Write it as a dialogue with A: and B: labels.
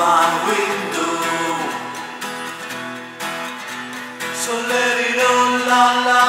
A: divine window. So let it all la la